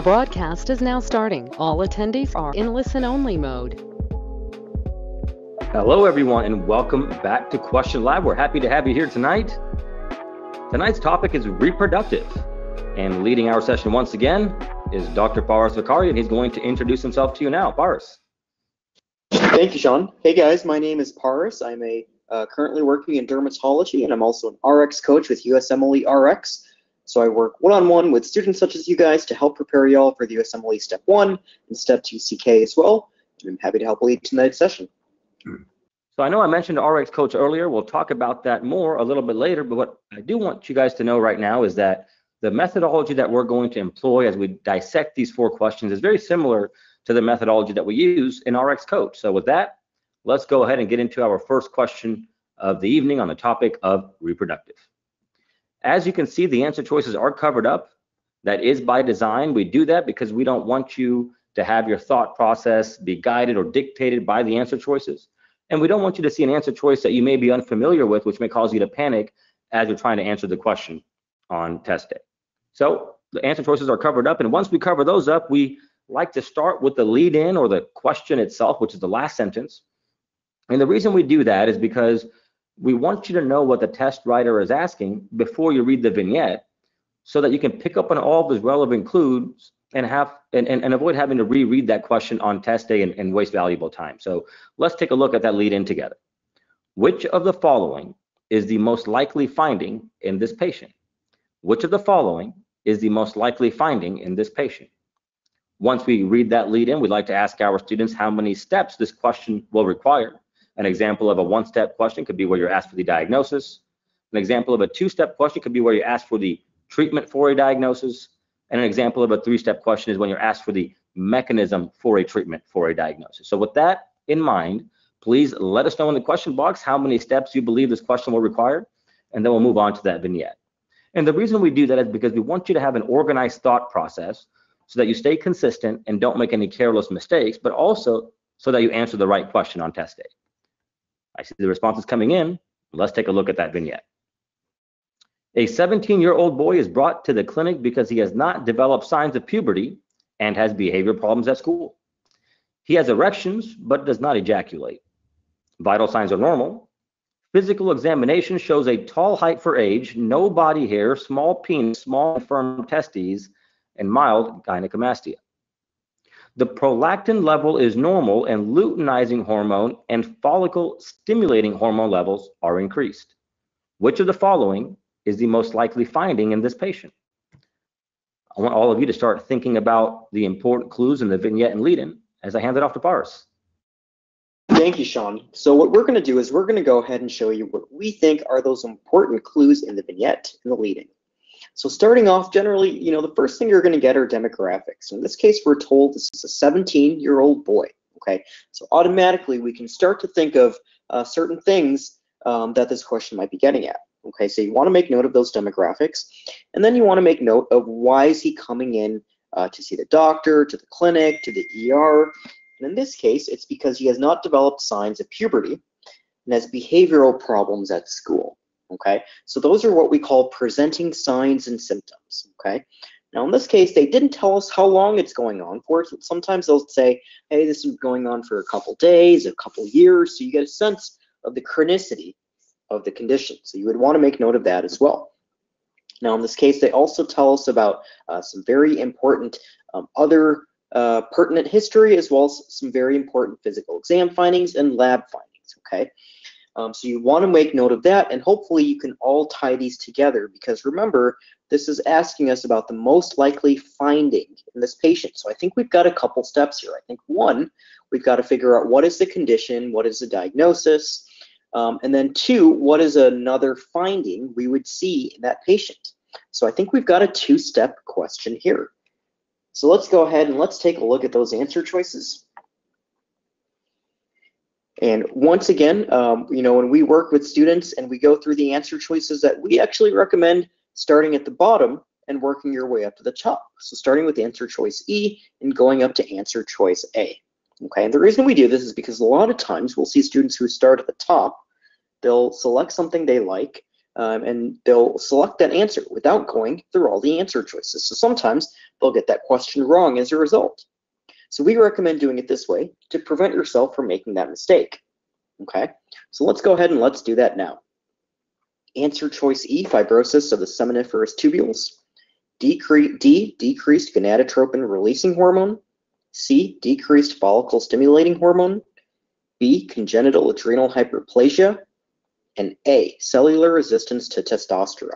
The broadcast is now starting. All attendees are in listen only mode. Hello, everyone, and welcome back to Question Lab. We're happy to have you here tonight. Tonight's topic is reproductive. And leading our session once again is Dr. Paras Vakari, and he's going to introduce himself to you now. Paras. Thank you, Sean. Hey guys, my name is Paras. I'm a uh, currently working in dermatology, and I'm also an RX coach with USMLE RX. So I work one-on-one with students such as you guys to help prepare you all for the USMLE Step 1 and Step 2 CK as well. And I'm happy to help lead tonight's session. So I know I mentioned RX coach earlier. We'll talk about that more a little bit later, but what I do want you guys to know right now is that the methodology that we're going to employ as we dissect these four questions is very similar to the methodology that we use in RX coach. So with that, let's go ahead and get into our first question of the evening on the topic of reproductive. As you can see, the answer choices are covered up. That is by design. We do that because we don't want you to have your thought process be guided or dictated by the answer choices. And we don't want you to see an answer choice that you may be unfamiliar with, which may cause you to panic as you're trying to answer the question on test day. So the answer choices are covered up. And once we cover those up, we like to start with the lead in or the question itself, which is the last sentence. And the reason we do that is because we want you to know what the test writer is asking before you read the vignette so that you can pick up on all those relevant clues and have and, and, and avoid having to reread that question on test day and, and waste valuable time. So let's take a look at that lead in together. Which of the following is the most likely finding in this patient? Which of the following is the most likely finding in this patient? Once we read that lead in, we'd like to ask our students how many steps this question will require. An example of a one-step question could be where you're asked for the diagnosis. An example of a two-step question could be where you ask for the treatment for a diagnosis. And an example of a three-step question is when you're asked for the mechanism for a treatment for a diagnosis. So with that in mind, please let us know in the question box how many steps you believe this question will require, and then we'll move on to that vignette. And the reason we do that is because we want you to have an organized thought process so that you stay consistent and don't make any careless mistakes, but also so that you answer the right question on test day. I see the responses coming in. Let's take a look at that vignette. A 17-year-old boy is brought to the clinic because he has not developed signs of puberty and has behavior problems at school. He has erections but does not ejaculate. Vital signs are normal. Physical examination shows a tall height for age, no body hair, small penis, small firm testes, and mild gynecomastia. The prolactin level is normal and luteinizing hormone and follicle stimulating hormone levels are increased. Which of the following is the most likely finding in this patient? I want all of you to start thinking about the important clues in the vignette and lead-in as I hand it off to Paras. Thank you, Sean. So what we're going to do is we're going to go ahead and show you what we think are those important clues in the vignette and the lead-in. So starting off, generally, you know, the first thing you're going to get are demographics. In this case, we're told this is a 17-year-old boy. Okay, so automatically we can start to think of uh, certain things um, that this question might be getting at. Okay, so you want to make note of those demographics, and then you want to make note of why is he coming in uh, to see the doctor, to the clinic, to the ER. And in this case, it's because he has not developed signs of puberty and has behavioral problems at school okay? So those are what we call presenting signs and symptoms, okay? Now in this case, they didn't tell us how long it's going on for. Sometimes they'll say, hey, this is going on for a couple days, a couple years, so you get a sense of the chronicity of the condition. So you would want to make note of that as well. Now in this case, they also tell us about uh, some very important um, other uh, pertinent history as well as some very important physical exam findings and lab findings, okay? Um, so you want to make note of that, and hopefully you can all tie these together because remember, this is asking us about the most likely finding in this patient. So I think we've got a couple steps here. I think one, we've got to figure out what is the condition, what is the diagnosis, um, and then two, what is another finding we would see in that patient. So I think we've got a two-step question here. So let's go ahead and let's take a look at those answer choices. And once again, um, you know, when we work with students and we go through the answer choices that we actually recommend starting at the bottom and working your way up to the top. So starting with answer choice E and going up to answer choice A. Okay, and the reason we do this is because a lot of times we'll see students who start at the top, they'll select something they like, um, and they'll select that answer without going through all the answer choices. So sometimes they'll get that question wrong as a result. So we recommend doing it this way to prevent yourself from making that mistake. Okay, so let's go ahead and let's do that now. Answer choice E, fibrosis of the seminiferous tubules. Decre D, decreased gonadotropin releasing hormone. C, decreased follicle stimulating hormone. B, congenital adrenal hyperplasia. And A, cellular resistance to testosterone.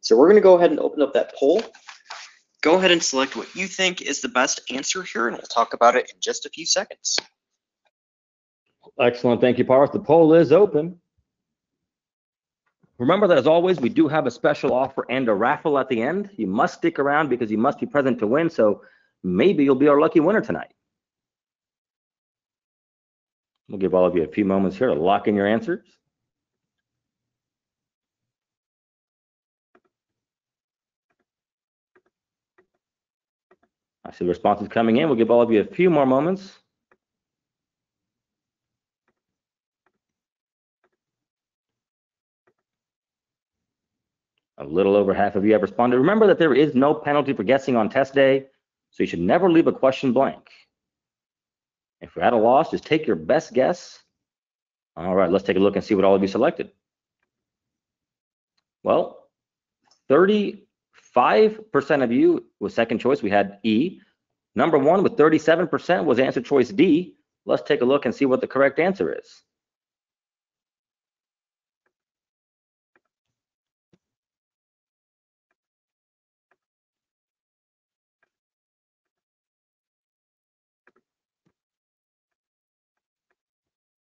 So we're going to go ahead and open up that poll. Go ahead and select what you think is the best answer here, and we'll talk about it in just a few seconds. Excellent. Thank you, Paras. The poll is open. Remember that as always, we do have a special offer and a raffle at the end. You must stick around because you must be present to win. So maybe you'll be our lucky winner tonight. We'll give all of you a few moments here to lock in your answers. I see the responses coming in. We'll give all of you a few more moments. A little over half of you have responded. Remember that there is no penalty for guessing on test day, so you should never leave a question blank. If you're at a loss, just take your best guess. All right, let's take a look and see what all of you selected. Well, 35% of you was second choice. We had E. Number one with 37% was answer choice D. Let's take a look and see what the correct answer is.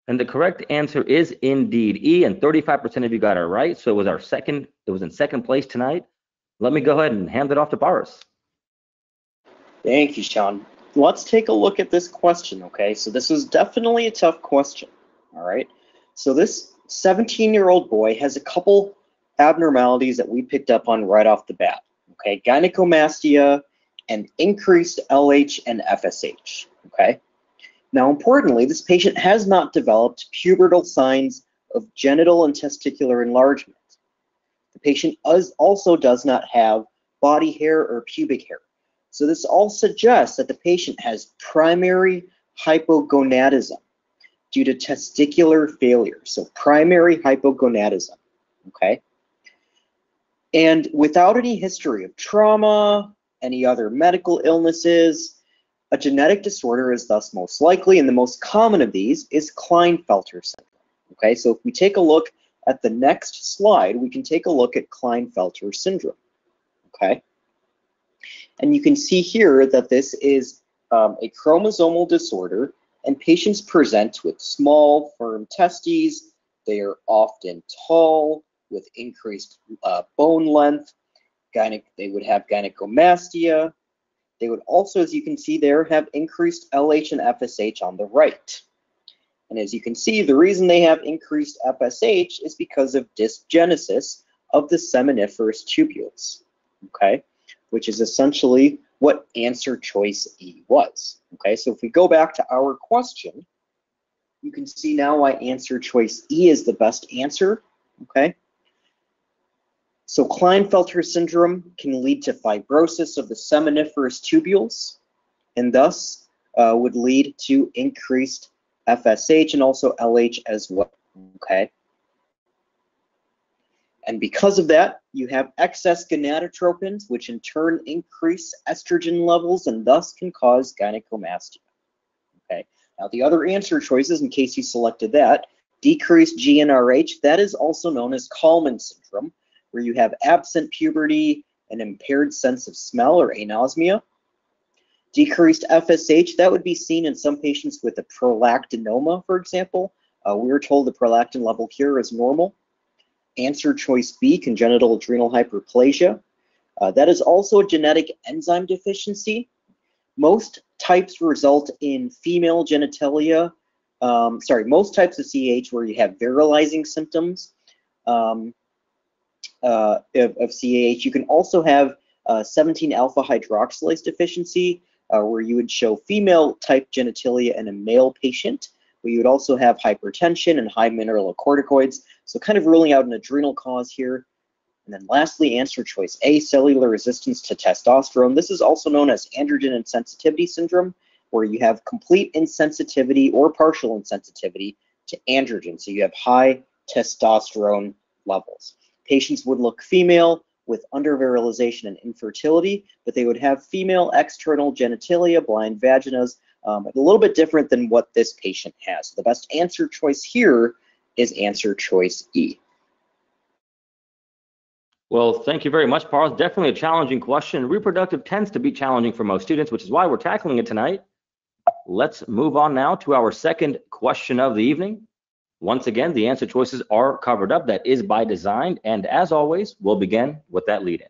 And the correct answer is indeed E, and 35% of you got it right. So it was our second, it was in second place tonight. Let me go ahead and hand it off to Paras. Thank you, Sean. Let's take a look at this question, okay? So this is definitely a tough question, all right? So this 17-year-old boy has a couple abnormalities that we picked up on right off the bat, okay? Gynecomastia and increased LH and FSH, okay? Now, importantly, this patient has not developed pubertal signs of genital and testicular enlargement. The patient also does not have body hair or pubic hair. So this all suggests that the patient has primary hypogonadism due to testicular failure. So primary hypogonadism, okay? And without any history of trauma, any other medical illnesses, a genetic disorder is thus most likely, and the most common of these is Klinefelter syndrome. Okay, so if we take a look at the next slide, we can take a look at Klinefelter syndrome. Okay, and you can see here that this is um, a chromosomal disorder, and patients present with small, firm testes. They are often tall with increased uh, bone length. Gyne they would have gynecomastia, they would also, as you can see there, have increased LH and FSH on the right. And as you can see, the reason they have increased FSH is because of dysgenesis of the seminiferous tubules, okay? Which is essentially what answer choice E was, okay? So if we go back to our question, you can see now why answer choice E is the best answer, okay? So Klinefelter syndrome can lead to fibrosis of the seminiferous tubules and thus uh, would lead to increased FSH and also LH as well, okay? And because of that, you have excess gonadotropins, which in turn increase estrogen levels and thus can cause gynecomastia. Okay, now the other answer choices, in case you selected that, decreased GnRH, that is also known as Kallmann syndrome, where you have absent puberty, an impaired sense of smell or anosmia. Decreased FSH, that would be seen in some patients with a prolactinoma, for example. Uh, we were told the prolactin level here is normal. Answer choice B, congenital adrenal hyperplasia. Uh, that is also a genetic enzyme deficiency. Most types result in female genitalia, um, sorry, most types of CAH where you have virilizing symptoms um, uh, of, of, CAH. You can also have uh, 17 alpha hydroxylase deficiency, uh, where you would show female type genitalia in a male patient, We would also have hypertension and high mineralocorticoids, so kind of ruling out an adrenal cause here. And then lastly, answer choice A, cellular resistance to testosterone. This is also known as androgen insensitivity syndrome, where you have complete insensitivity or partial insensitivity to androgen. So you have high testosterone levels. Patients would look female with undervirilization and infertility, but they would have female external genitalia, blind vaginas, um, a little bit different than what this patient has. The best answer choice here is answer choice E. Well, thank you very much, Paul. Definitely a challenging question. Reproductive tends to be challenging for most students, which is why we're tackling it tonight. Let's move on now to our second question of the evening. Once again, the answer choices are covered up. That is by design. And as always, we'll begin with that lead in.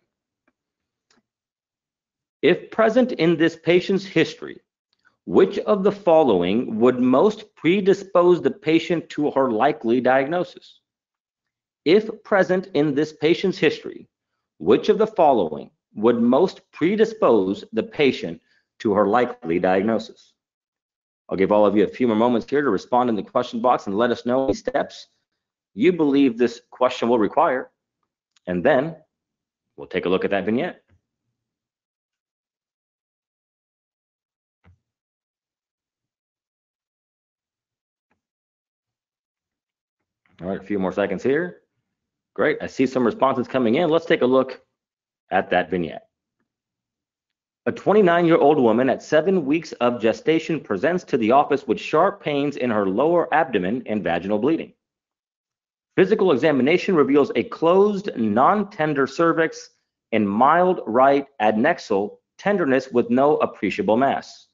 If present in this patient's history, which of the following would most predispose the patient to her likely diagnosis? If present in this patient's history, which of the following would most predispose the patient to her likely diagnosis? I'll give all of you a few more moments here to respond in the question box and let us know any steps you believe this question will require. And then we'll take a look at that vignette. All right, a few more seconds here. Great, I see some responses coming in. Let's take a look at that vignette. A 29-year-old woman at seven weeks of gestation presents to the office with sharp pains in her lower abdomen and vaginal bleeding. Physical examination reveals a closed, non-tender cervix and mild right adnexal tenderness with no appreciable mass.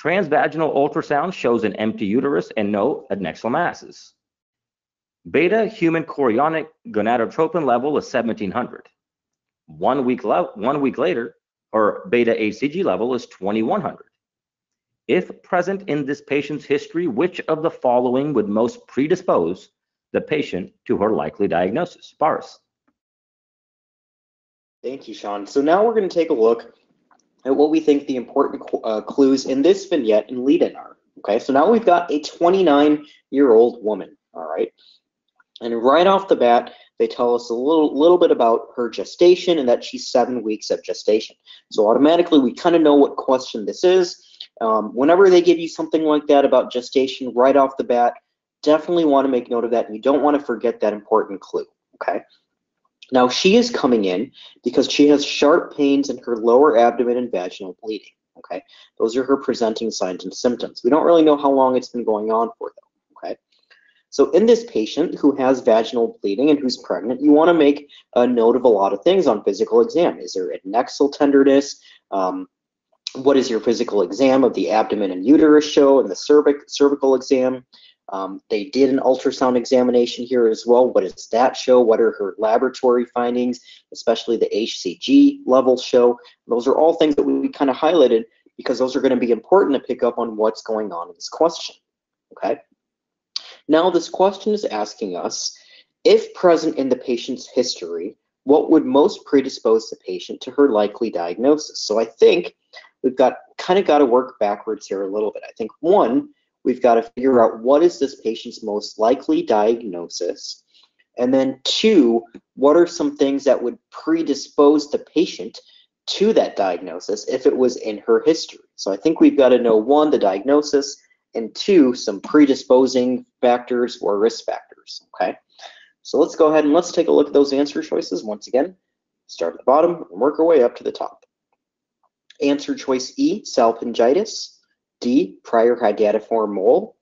Transvaginal ultrasound shows an empty uterus and no adnexal masses. Beta human chorionic gonadotropin level is 1700. One week, one week later, or beta HCG level is 2100. If present in this patient's history, which of the following would most predispose the patient to her likely diagnosis? Paras. Thank you, Sean. So now we're going to take a look at what we think the important uh, clues in this vignette and lead-in are. Okay, so now we've got a 29-year-old woman, all right? And right off the bat, they tell us a little, little bit about her gestation and that she's seven weeks of gestation. So automatically, we kind of know what question this is. Um, whenever they give you something like that about gestation right off the bat, definitely want to make note of that. And you don't want to forget that important clue, okay? Now, she is coming in because she has sharp pains in her lower abdomen and vaginal bleeding, okay? Those are her presenting signs and symptoms. We don't really know how long it's been going on for, though, okay? So in this patient who has vaginal bleeding and who's pregnant, you want to make a note of a lot of things on physical exam. Is there adnexal tenderness? Um, what is your physical exam of the abdomen and uterus show and the cervic, cervical exam? Um, they did an ultrasound examination here as well. What does that show? What are her laboratory findings, especially the HCG level show? Those are all things that we kind of highlighted because those are going to be important to pick up on what's going on in this question. Okay. Now, this question is asking us, if present in the patient's history, what would most predispose the patient to her likely diagnosis? So I think we've got kind of got to work backwards here a little bit. I think one, we've got to figure out what is this patient's most likely diagnosis? And then two, what are some things that would predispose the patient to that diagnosis if it was in her history? So I think we've got to know one, the diagnosis, and two, some predisposing factors or risk factors, okay? So let's go ahead and let's take a look at those answer choices once again. Start at the bottom and work our way up to the top. Answer choice E, salpingitis. D, prior hydatidiform mole.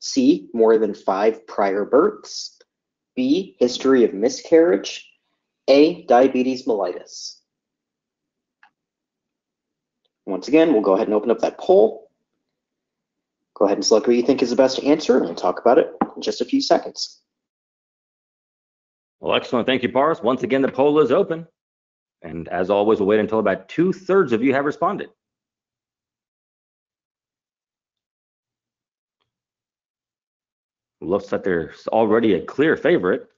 C, more than five prior births. B, history of miscarriage. A, diabetes mellitus. Once again, we'll go ahead and open up that poll. Go ahead and select what you think is the best answer, and we'll talk about it in just a few seconds. Well, excellent. Thank you, Paras. Once again, the poll is open. And as always, we'll wait until about two thirds of you have responded. Looks like there's already a clear favorite.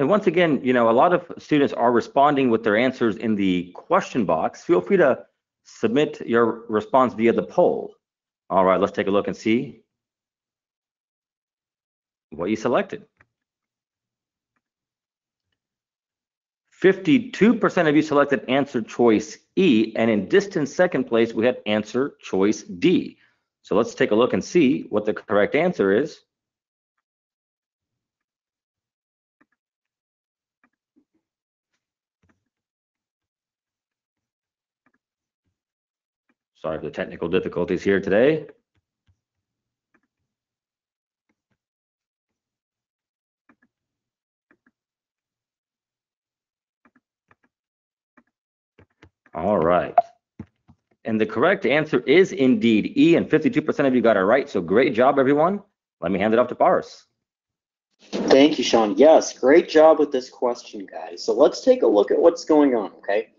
And once again, you know, a lot of students are responding with their answers in the question box. Feel free to submit your response via the poll. All right, let's take a look and see what you selected. 52% of you selected answer choice E, and in distant second place, we had answer choice D. So let's take a look and see what the correct answer is. Sorry for the technical difficulties here today. All right. And the correct answer is indeed E, and 52% of you got it right. So great job, everyone. Let me hand it off to Paras. Thank you, Sean. Yes, great job with this question, guys. So let's take a look at what's going on, okay?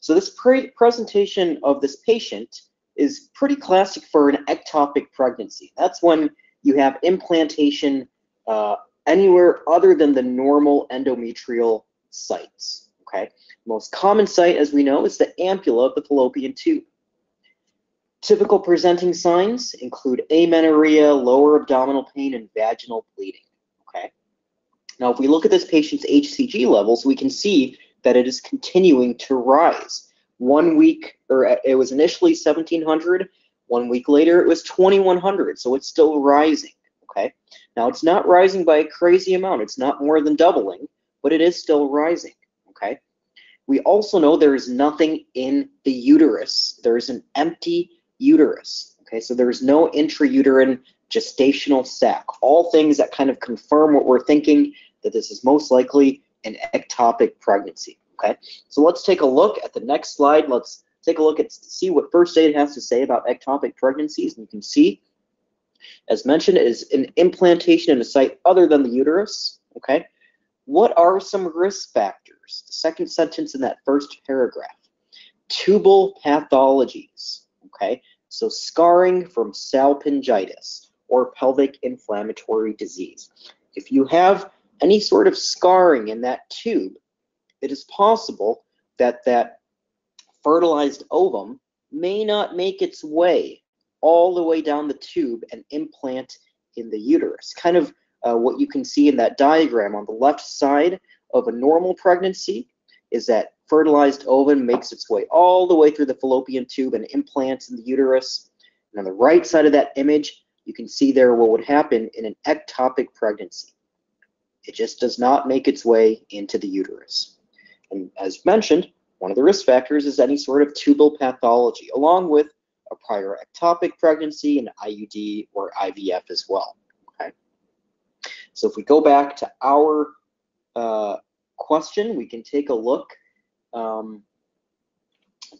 So this pre presentation of this patient is pretty classic for an ectopic pregnancy. That's when you have implantation uh, anywhere other than the normal endometrial sites, okay? Most common site, as we know, is the ampulla of the fallopian tube. Typical presenting signs include amenorrhea, lower abdominal pain, and vaginal bleeding. Okay. Now, if we look at this patient's HCG levels, we can see that it is continuing to rise. One week, or uh, it was initially 1700. One week later, it was 2100. So it's still rising. Okay. Now, it's not rising by a crazy amount. It's not more than doubling, but it is still rising. Okay. We also know there is nothing in the uterus. There is an empty uterus. Okay, so there's no intrauterine gestational sac. All things that kind of confirm what we're thinking that this is most likely an ectopic pregnancy. Okay, so let's take a look at the next slide. Let's take a look at see what first aid has to say about ectopic pregnancies. And you can see, as mentioned, is an implantation in a site other than the uterus. Okay, what are some risk factors? The second sentence in that first paragraph. Tubal pathologies. Okay, so scarring from salpingitis or pelvic inflammatory disease. If you have any sort of scarring in that tube, it is possible that that fertilized ovum may not make its way all the way down the tube and implant in the uterus. Kind of uh, what you can see in that diagram on the left side of a normal pregnancy is that fertilized ovum makes its way all the way through the fallopian tube and implants in the uterus. And on the right side of that image, you can see there what would happen in an ectopic pregnancy. It just does not make its way into the uterus. And as mentioned, one of the risk factors is any sort of tubal pathology, along with a prior ectopic pregnancy, an IUD, or IVF as well. Okay. So if we go back to our uh, question, we can take a look um,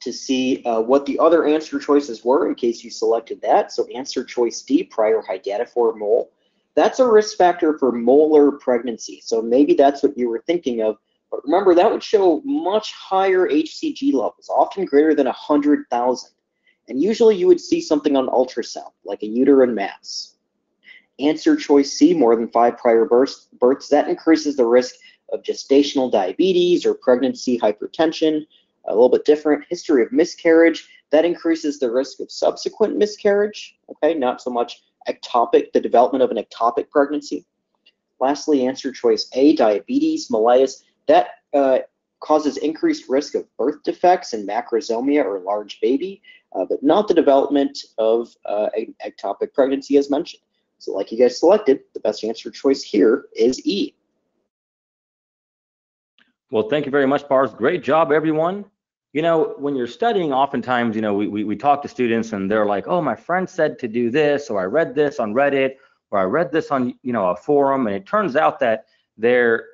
to see uh, what the other answer choices were in case you selected that. So answer choice D, prior hydatidiform mole. That's a risk factor for molar pregnancy. So maybe that's what you were thinking of. But remember, that would show much higher HCG levels, often greater than 100,000. And usually you would see something on ultrasound, like a uterine mass. Answer choice C, more than five prior births, births that increases the risk of gestational diabetes or pregnancy hypertension, a little bit different. History of miscarriage, that increases the risk of subsequent miscarriage, okay, not so much ectopic, the development of an ectopic pregnancy. Lastly, answer choice A, diabetes mellitus, that uh, causes increased risk of birth defects and macrosomia or large baby, uh, but not the development of uh, ectopic pregnancy as mentioned. So like you guys selected, the best answer choice here is E. Well, thank you very much, Pars. Great job, everyone. You know, when you're studying, oftentimes, you know, we, we, we talk to students and they're like, oh, my friend said to do this, or I read this on Reddit, or I read this on, you know, a forum. And it turns out that their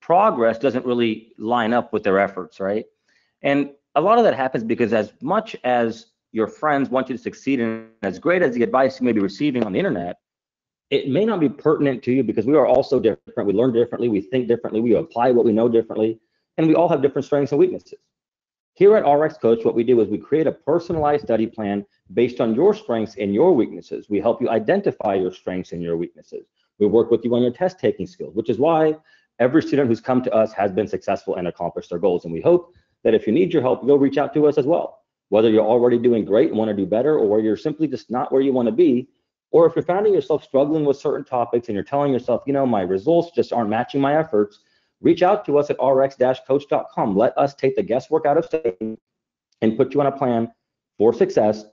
progress doesn't really line up with their efforts, right? And a lot of that happens because as much as your friends want you to succeed and as great as the advice you may be receiving on the internet, it may not be pertinent to you because we are all so different. We learn differently, we think differently, we apply what we know differently, and we all have different strengths and weaknesses. Here at RX Coach, what we do is we create a personalized study plan based on your strengths and your weaknesses. We help you identify your strengths and your weaknesses. We work with you on your test taking skills, which is why every student who's come to us has been successful and accomplished their goals. And we hope that if you need your help, you'll reach out to us as well. Whether you're already doing great and want to do better, or you're simply just not where you want to be, or if you're finding yourself struggling with certain topics and you're telling yourself, you know, my results just aren't matching my efforts, reach out to us at rx-coach.com. Let us take the guesswork out of studying and put you on a plan for success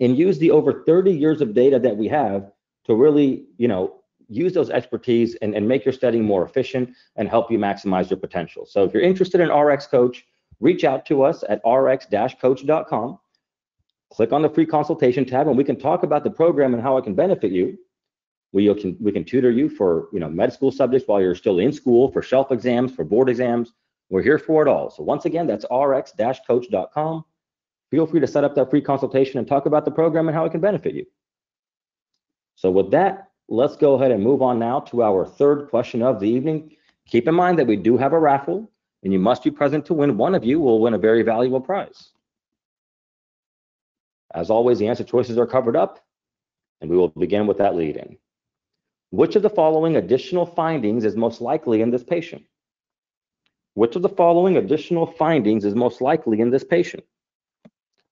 and use the over 30 years of data that we have to really, you know, use those expertise and, and make your studying more efficient and help you maximize your potential. So if you're interested in RX Coach, reach out to us at rx-coach.com. Click on the free consultation tab and we can talk about the program and how it can benefit you. We can we can tutor you for you know med school subjects while you're still in school, for shelf exams, for board exams. We're here for it all. So once again, that's rx-coach.com. Feel free to set up that free consultation and talk about the program and how it can benefit you. So with that, let's go ahead and move on now to our third question of the evening. Keep in mind that we do have a raffle and you must be present to win. One of you will win a very valuable prize. As always, the answer choices are covered up and we will begin with that lead in. Which of the following additional findings is most likely in this patient? Which of the following additional findings is most likely in this patient?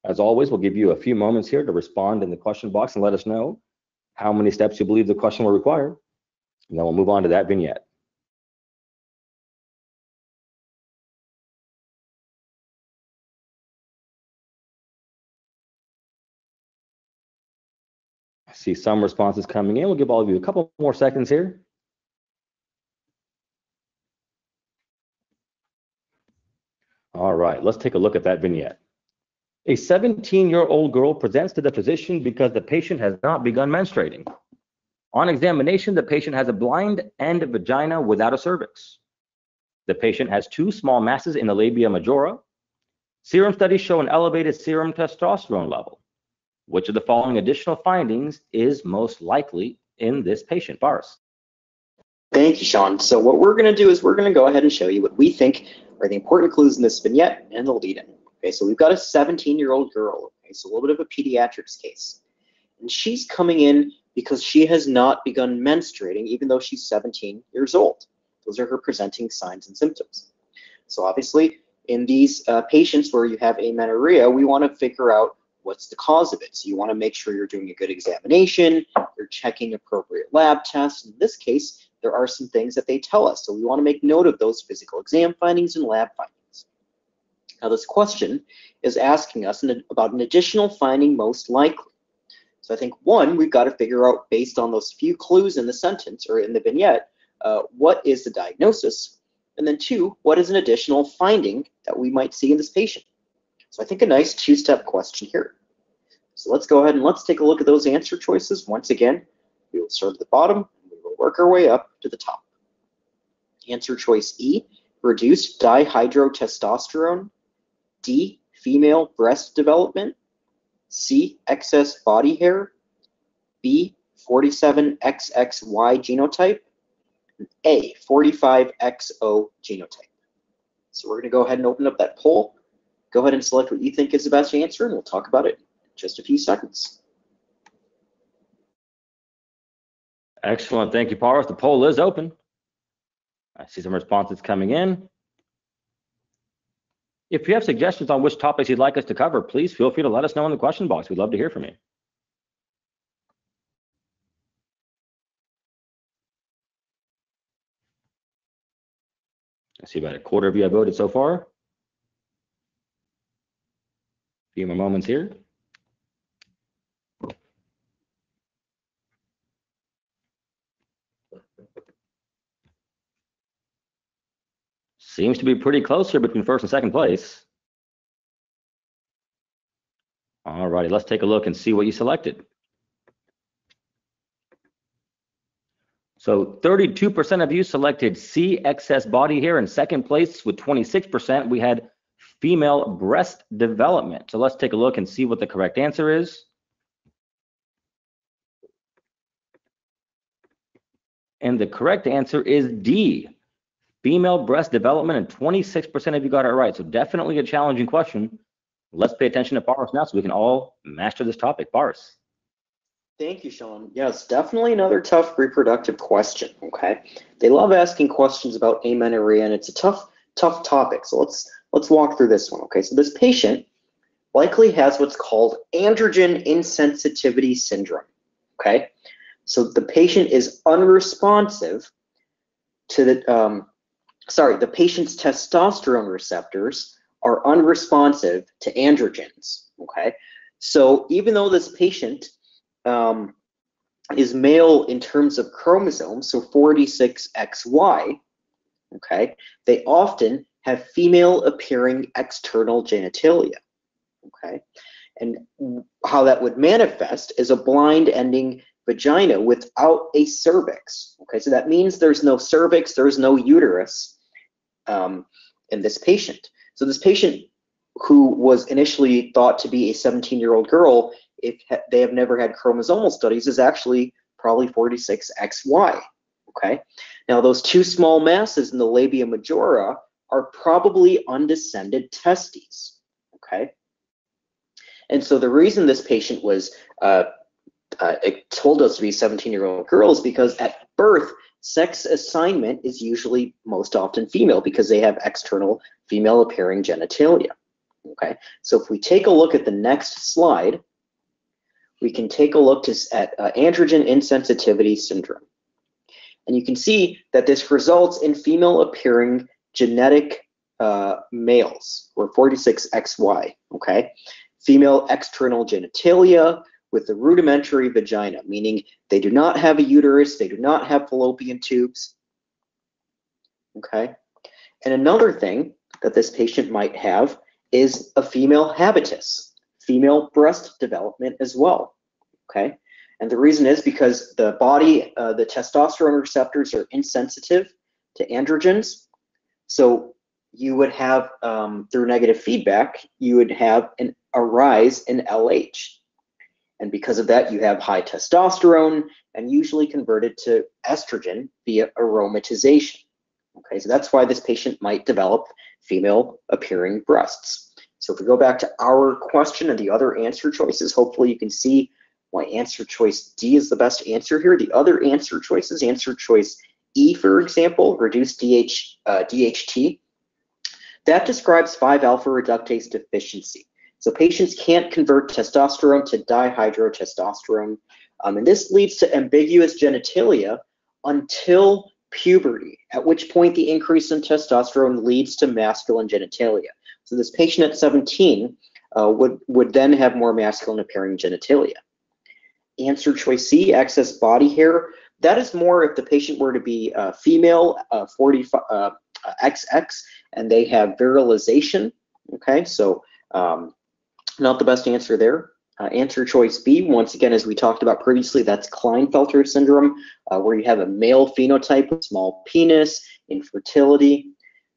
As always, we'll give you a few moments here to respond in the question box and let us know how many steps you believe the question will require. And then we'll move on to that vignette. See some responses coming in. We'll give all of you a couple more seconds here. All right, let's take a look at that vignette. A 17-year-old girl presents to the physician because the patient has not begun menstruating. On examination, the patient has a blind end vagina without a cervix. The patient has two small masses in the labia majora. Serum studies show an elevated serum testosterone level. Which of the following additional findings is most likely in this patient? Boris. Thank you, Sean. So what we're going to do is we're going to go ahead and show you what we think are the important clues in this vignette and the lead-in. Okay, so we've got a 17-year-old girl. Okay, so a little bit of a pediatrics case. And she's coming in because she has not begun menstruating, even though she's 17 years old. Those are her presenting signs and symptoms. So obviously, in these uh, patients where you have amenorrhea, we want to figure out what's the cause of it. So you want to make sure you're doing a good examination, you're checking appropriate lab tests. In this case, there are some things that they tell us. So we want to make note of those physical exam findings and lab findings. Now this question is asking us an, about an additional finding most likely. So I think one, we've got to figure out based on those few clues in the sentence or in the vignette, uh, what is the diagnosis? And then two, what is an additional finding that we might see in this patient? So I think a nice two-step question here. So let's go ahead and let's take a look at those answer choices. Once again, we will start at the bottom and we will work our way up to the top. Answer choice E, reduced dihydrotestosterone. D, female breast development. C, excess body hair. B, 47XXY genotype. A, 45XO genotype. So we're going to go ahead and open up that poll go ahead and select what you think is the best answer, and we'll talk about it in just a few seconds. Excellent. Thank you, Paras. The poll is open. I see some responses coming in. If you have suggestions on which topics you'd like us to cover, please feel free to let us know in the question box. We'd love to hear from you. I see about a quarter of you have voted so far. Few more moments here. Seems to be pretty close here between first and second place. All righty, let's take a look and see what you selected. So 32% of you selected C, excess body here in second place with 26%. We had female breast development. So let's take a look and see what the correct answer is. And the correct answer is D, female breast development, and 26% of you got it right. So definitely a challenging question. Let's pay attention to Boris now so we can all master this topic. Boris. Thank you, Sean. Yes, definitely another tough reproductive question. Okay, they love asking questions about amenorrhea, and it's a tough, tough topic. So let's let's walk through this one. Okay, so this patient likely has what's called androgen insensitivity syndrome. Okay, so the patient is unresponsive to the um, sorry, the patient's testosterone receptors are unresponsive to androgens. Okay, so even though this patient um, is male in terms of chromosomes, so 46XY, okay, they often have female appearing external genitalia, okay? And how that would manifest is a blind ending vagina without a cervix, okay? So that means there's no cervix, there's no uterus um, in this patient. So this patient who was initially thought to be a 17 year old girl if they have never had chromosomal studies, is actually probably 46XY. Okay. Now, those two small masses in the labia majora are probably undescended testes. Okay. And so the reason this patient was uh, uh, told us to be 17 year old girls because at birth, sex assignment is usually most often female because they have external female appearing genitalia. Okay, so if we take a look at the next slide, we can take a look to, at uh, androgen insensitivity syndrome. And you can see that this results in female appearing genetic uh, males, or 46XY, okay? Female external genitalia with the rudimentary vagina, meaning they do not have a uterus, they do not have fallopian tubes, okay? And another thing that this patient might have is a female habitus, female breast development as well. Okay, and the reason is because the body, uh, the testosterone receptors are insensitive to androgens. So you would have, um, through negative feedback, you would have an, a rise in LH. And because of that, you have high testosterone and usually converted to estrogen via aromatization. Okay, so that's why this patient might develop female appearing breasts. So if we go back to our question and the other answer choices, hopefully you can see why answer choice D is the best answer here. The other answer choices, answer choice E, for example, reduced DH, uh, DHT, that describes 5-alpha reductase deficiency. So patients can't convert testosterone to dihydrotestosterone, um, and this leads to ambiguous genitalia until puberty, at which point the increase in testosterone leads to masculine genitalia. So this patient at 17 uh, would, would then have more masculine appearing genitalia. Answer choice C, excess body hair. That is more if the patient were to be uh, female, uh, 45, uh, XX, and they have virilization. Okay, so um, not the best answer there. Uh, answer choice B, once again, as we talked about previously, that's Klinefelter syndrome, uh, where you have a male phenotype small penis, infertility.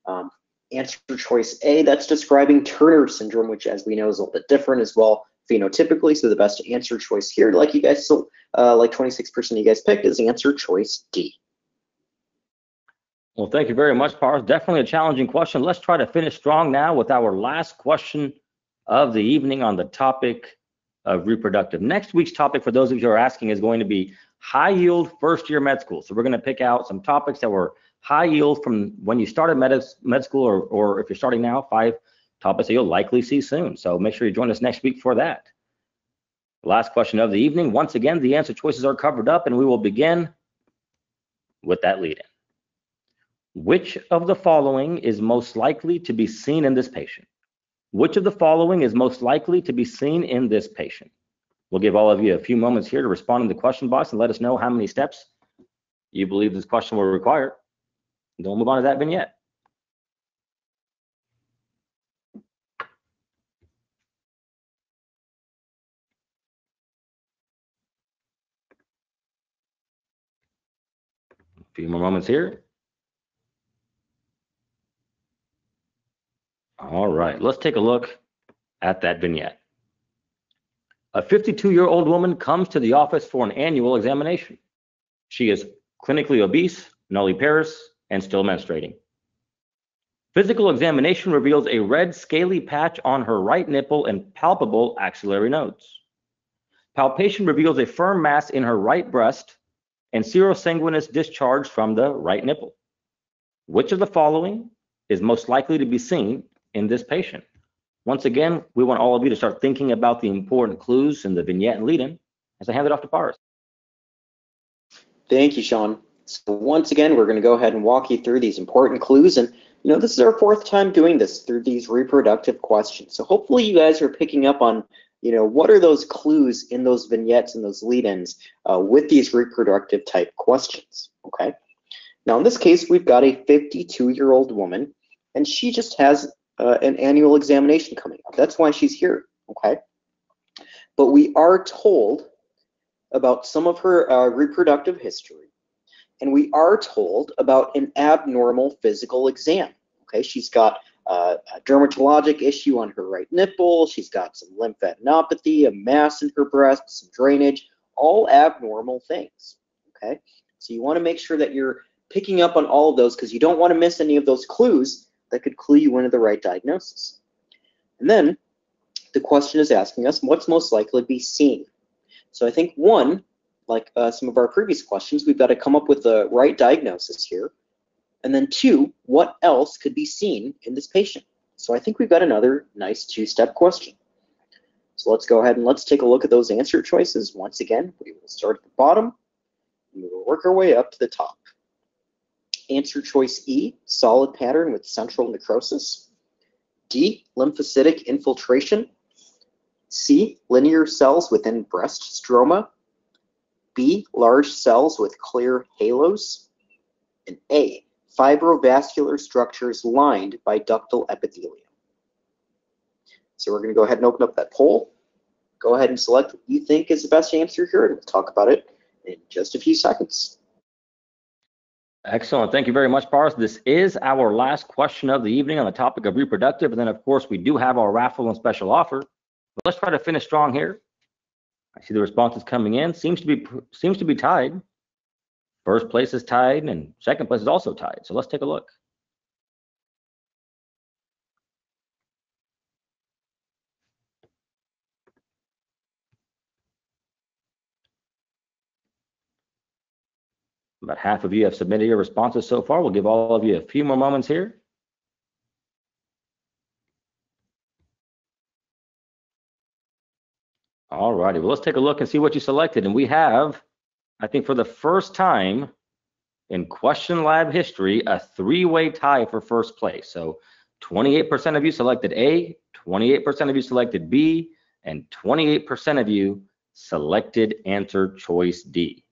Um, answer choice A, that's describing Turner syndrome, which as we know is a little bit different as well phenotypically. So the best answer choice here, like you guys, so uh, like 26% of you guys picked, is answer choice D. Well, thank you very much, Pars. Definitely a challenging question. Let's try to finish strong now with our last question of the evening on the topic of reproductive. Next week's topic, for those of you who are asking, is going to be high yield first year med school. So we're going to pick out some topics that were high yield from when you started med, med school or, or if you're starting now, five topics that you'll likely see soon. So make sure you join us next week for that. Last question of the evening. Once again, the answer choices are covered up and we will begin with that lead in. Which of the following is most likely to be seen in this patient? Which of the following is most likely to be seen in this patient? We'll give all of you a few moments here to respond in the question box and let us know how many steps you believe this question will require. Don't move on to that vignette. Few more moments here. All right, let's take a look at that vignette. A 52-year-old woman comes to the office for an annual examination. She is clinically obese, nulliparous, and still menstruating. Physical examination reveals a red scaly patch on her right nipple and palpable axillary nodes. Palpation reveals a firm mass in her right breast and serosanguinous discharge from the right nipple. Which of the following is most likely to be seen in this patient? Once again, we want all of you to start thinking about the important clues in the vignette and lead-in as I hand it off to Paras. Thank you, Sean. So once again, we're going to go ahead and walk you through these important clues. And, you know, this is our fourth time doing this through these reproductive questions. So hopefully you guys are picking up on, you know, what are those clues in those vignettes and those lead-ins uh, with these reproductive type questions, okay? Now, in this case, we've got a 52-year-old woman, and she just has uh, an annual examination coming up. That's why she's here, okay? But we are told about some of her uh, reproductive history, and we are told about an abnormal physical exam. Okay, she's got uh, a dermatologic issue on her right nipple. She's got some lymphadenopathy, a mass in her breast, some drainage, all abnormal things. Okay, so you want to make sure that you're picking up on all of those because you don't want to miss any of those clues that could clue you into the right diagnosis. And then the question is asking us what's most likely to be seen. So I think one, like uh, some of our previous questions, we've got to come up with the right diagnosis here. And then two, what else could be seen in this patient? So I think we've got another nice two-step question. So let's go ahead and let's take a look at those answer choices. Once again, we will start at the bottom we will work our way up to the top. Answer choice E, solid pattern with central necrosis. D, lymphocytic infiltration. C, linear cells within breast stroma. B, large cells with clear halos. And A, fibrovascular structures lined by ductal epithelium. So we're going to go ahead and open up that poll. Go ahead and select what you think is the best answer here, and we'll talk about it in just a few seconds. Excellent. Thank you very much, Paras. This is our last question of the evening on the topic of reproductive. And then, of course, we do have our raffle and special offer. But let's try to finish strong here. I see the responses coming in. Seems to be seems to be tied. First place is tied, and second place is also tied. So let's take a look. About half of you have submitted your responses so far. We'll give all of you a few more moments here. All righty, well, let's take a look and see what you selected. And we have, I think for the first time in question lab history, a three-way tie for first place. So 28% of you selected A, 28% of you selected B, and 28% of you selected answer choice D.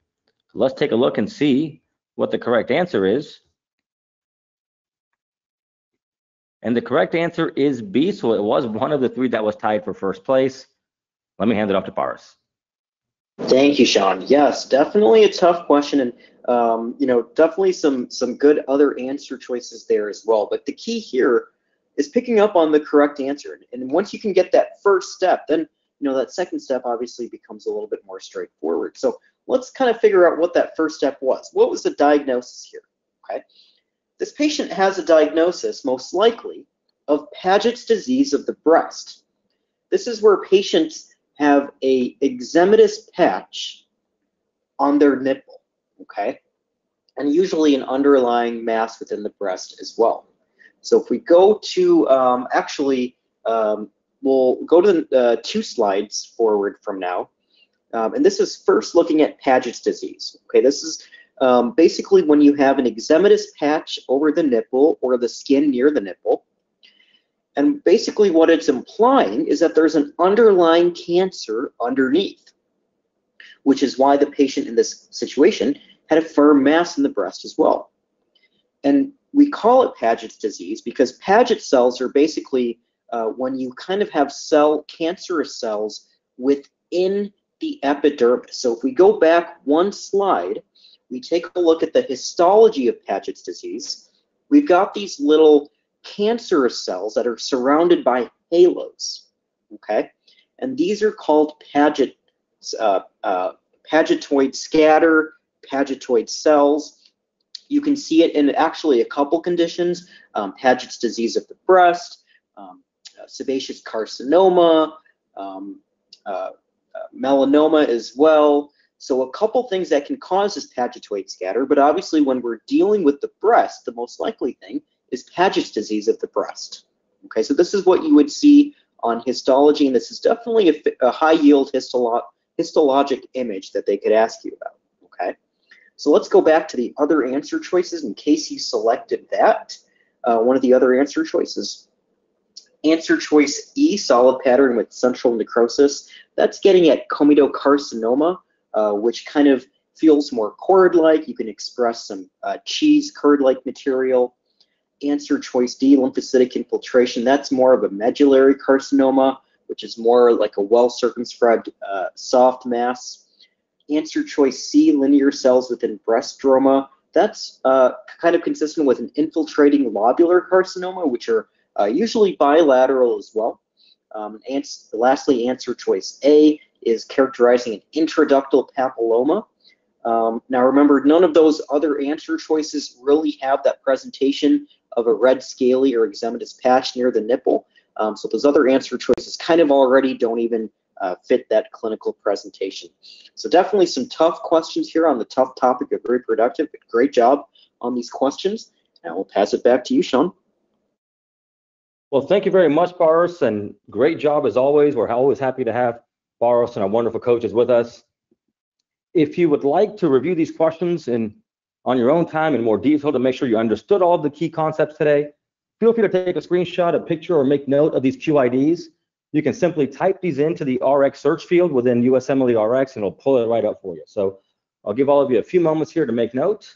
So let's take a look and see what the correct answer is. And the correct answer is B, so it was one of the three that was tied for first place. Let me hand it off to Paras. Thank you, Sean. Yes, definitely a tough question, and um, you know, definitely some some good other answer choices there as well. But the key here is picking up on the correct answer, and once you can get that first step, then you know that second step obviously becomes a little bit more straightforward. So let's kind of figure out what that first step was. What was the diagnosis here? Okay, this patient has a diagnosis, most likely, of Paget's disease of the breast. This is where patients have a eczematous patch on their nipple, okay? And usually an underlying mass within the breast as well. So if we go to, um, actually, um, we'll go to the uh, two slides forward from now. Um, and this is first looking at Paget's disease. Okay, this is um, basically when you have an eczematous patch over the nipple or the skin near the nipple. And basically what it's implying is that there's an underlying cancer underneath, which is why the patient in this situation had a firm mass in the breast as well. And we call it Paget's disease because Paget cells are basically uh, when you kind of have cell cancerous cells within the epidermis. So if we go back one slide, we take a look at the histology of Paget's disease. We've got these little cancerous cells that are surrounded by halos, okay? And these are called Paget, uh, uh, Pagetoid scatter, Pagetoid cells. You can see it in actually a couple conditions, um, Paget's disease of the breast, um, uh, sebaceous carcinoma, um, uh, uh, melanoma as well. So a couple things that can cause this Pagetoid scatter, but obviously when we're dealing with the breast, the most likely thing is Paget's disease of the breast. Okay, so this is what you would see on histology, and this is definitely a, a high yield histolo histologic image that they could ask you about. Okay, so let's go back to the other answer choices in case you selected that. Uh, one of the other answer choices. Answer choice E, solid pattern with central necrosis. That's getting at comedocarcinoma, uh, which kind of feels more cord-like. You can express some uh, cheese curd-like material. Answer choice D, lymphocytic infiltration. That's more of a medullary carcinoma, which is more like a well-circumscribed uh, soft mass. Answer choice C, linear cells within breast stroma. That's uh, kind of consistent with an infiltrating lobular carcinoma, which are uh, usually bilateral as well. Um, and lastly, answer choice A is characterizing an intraductal papilloma. Um, now remember, none of those other answer choices really have that presentation of a red scaly or eczematous patch near the nipple. Um, so those other answer choices kind of already don't even uh, fit that clinical presentation. So definitely some tough questions here on the tough topic of reproductive. But great job on these questions. And we'll pass it back to you, Sean. Well, thank you very much, Paras, and great job as always. We're always happy to have Paras and our wonderful coaches with us. If you would like to review these questions in on your own time in more detail to make sure you understood all the key concepts today, feel free to take a screenshot, a picture, or make note of these QIDs. You can simply type these into the RX search field within USMLE RX and it'll pull it right up for you. So I'll give all of you a few moments here to make note.